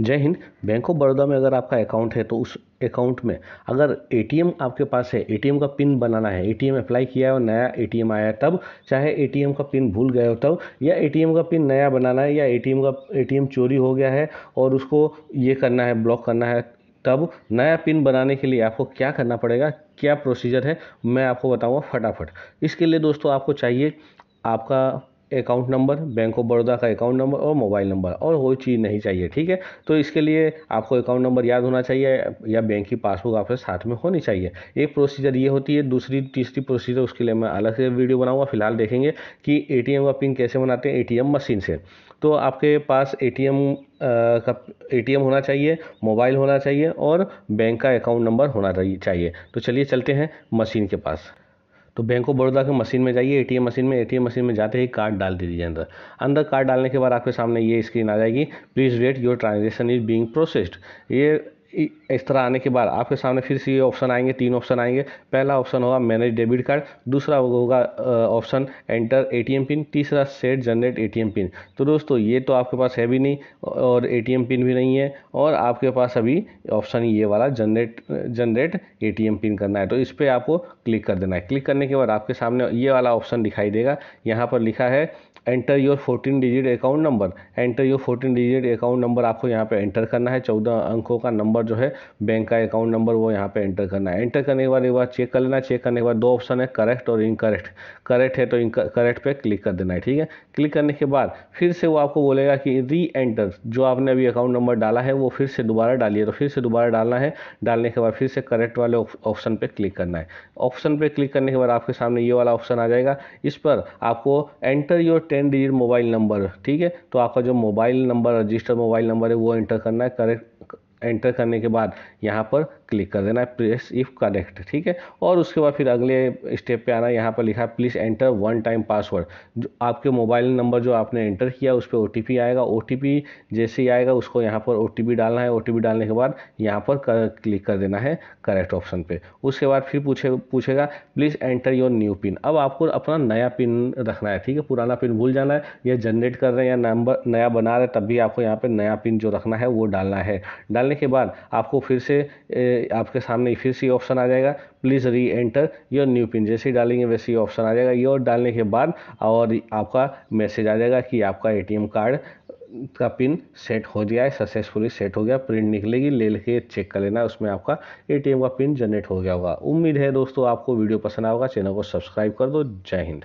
जय Hind. Bank of Baroda में अगर आपका अकाउंट है तो उस अकाउंट में अगर एटीएम आपके पास है एटीएम का पिन बनाना है एटीएम अप्लाई किया है और नया एटीएम आया है, तब चाहे एटीएम का पिन भूल गए हो तब, या एटीएम का पिन नया बनाना है, या एटीएम का एटीएम चोरी हो गया है और उसको ये करना है ब्लॉक करना है, तब नया पिन बनाने के लिए आपको क्या करना पड़ेगा, क्या प्रोसीजर है, मैं आपको बताऊँगा फटाफट। इसके लिए दोस्तों, आपको चाहिए आपका account number, bank of Baroda का अकाउंट नंबर और मोबाइल नंबर, और कोई चीज़ नहीं चाहिए, ठीक है? तो इसके लिए आपको अकाउंट नंबर याद होना चाहिए या बैंक की पासबुक आपके साथ में होनी चाहिए। एक प्रोसीजर ये होती है, दूसरी, तीसरी प्रोसीजर, उसके लिए मैं अलग से वीडियो बनाऊँगा, फ़िलहाल देखेंगे कि ए का पिन कैसे बनाते हैं एटीएम मशीन से। तो आपके पास एटीएम का एटीएम होना चाहिए, मोबाइल होना चाहिए और बैंक का अकाउंट नंबर होना चाहिए। तो चलिए चलते हैं मशीन के पास। तो बैंक ऑफ़ बड़ौदा के मशीन में जाइए एटीएम मशीन में एटीएम मशीन में जाते ही कार्ड डाल दीजिए अंदर। अंदर कार्ड डालने के बाद आपके सामने ये स्क्रीन आ जाएगी। Please wait your transaction is being processed ये इस तरह आने के बाद आपके सामने फिर से ये ऑप्शन आएँगे, तीन ऑप्शन आएँगे। पहला ऑप्शन होगा मैनेज डेबिट कार्ड दूसरा होगा ऑप्शन एंटर एटीएम पिन तीसरा सेट जनरेट एटीएम पिन तो दोस्तों, ये तो आपके पास है भी नहीं और एटीएम पिन भी नहीं है और आपके पास अभी ऑप्शन ये वाला जनरेट जनरेट एटीएम पिन करना है। तो इस पर आपको क्लिक कर देना है। क्लिक करने के बाद आपके सामने ये वाला ऑप्शन दिखाई देगा। यहाँ पर लिखा है enter your fourteen digit account number enter your fourteen digit account number आपको यहाँ पे एंटर करना है। चौदह अंकों का नंबर जो है बैंक का अकाउंट नंबर वो यहाँ पे एंटर करना है। एंटर करने के बाद एक बार चेक कर लेना चेक करने के बाद दो ऑप्शन है करेक्ट और इनकरेक्ट करेक्ट है तो करेक्ट पे क्लिक कर देना है, ठीक है? क्लिक करने के बाद फिर से वो आपको बोलेगा कि री एंटर जो आपने अभी अकाउंट नंबर डाला है, वो फिर से दोबारा डालिए। तो फिर से दोबारा डालना है। डालने के बाद फिर से करेक्ट वाले ऑप्शन पर क्लिक करना है। ऑप्शन पर क्लिक करने के बाद आपके सामने ये वाला ऑप्शन आ जाएगा। इस पर आपको enter your ten digit mobile number ठीक है? तो आपका जो mobile number register mobile number है, वो एंटर करना है करेक्ट एंटर करने के बाद यहाँ पर क्लिक कर देना है प्रेस इफ़ करेक्ट ठीक है? और उसके बाद फिर अगले स्टेप पे आना यहाँ पर लिखा है please enter one time password. जो आपके मोबाइल नंबर जो आपने एंटर किया उस पर ओ आएगा। ओटीपी जैसे ही आएगा उसको यहाँ पर ओटीपी डालना है। ओटीपी डालने के बाद यहाँ पर कर, क्लिक कर देना है करेक्ट ऑप्शन पर उसके बाद फिर पूछे पूछेगा please enter your new pin. अब आपको अपना नया पिन रखना है ठीक है? पुराना पिन भूल जाना है या जनरेट कर रहे हैं या नंबर नया बना रहे तब भी आपको यहाँ पर नया पिन जो रखना है वो डालना है। डालने के बाद आपको फिर से आपके सामने फिर से ऑप्शन आ जाएगा। प्लीज़ री एंटर योर न्यू पिन जैसे ही डालेंगे, वैसे ही ऑप्शन आ जाएगा। ये और डालने के बाद और आपका मैसेज आ जाएगा कि आपका एटीएम कार्ड का पिन सेट हो गया है सक्सेसफुली सेट हो गया। प्रिंट निकलेगी, ले लेके चेक कर लेना। उसमें आपका एटीएम का पिन जनरेट हो गया होगा। उम्मीद है दोस्तों, आपको वीडियो पसंद आएगा चैनल को सब्सक्राइब कर दो। जय हिंद।